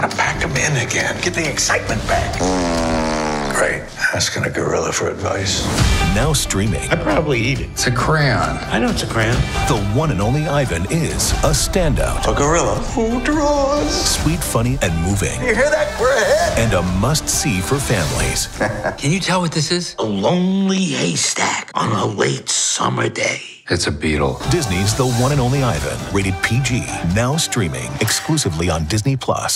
gotta pack them in again. Get the excitement back. Great. Asking a gorilla for advice. Now streaming. I probably eat it. It's a crayon. I know it's a crayon. The one and only Ivan is a standout. A gorilla who draws. Sweet, funny, and moving. You hear that? We're ahead. And a must see for families. Can you tell what this is? A lonely haystack on a late summer day. It's a beetle. Disney's The One and Only Ivan. Rated PG. Now streaming exclusively on Disney Plus.